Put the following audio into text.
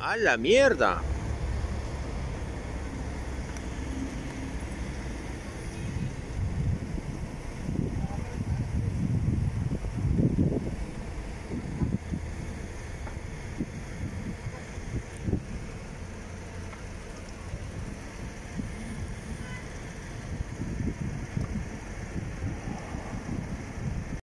A la mierda.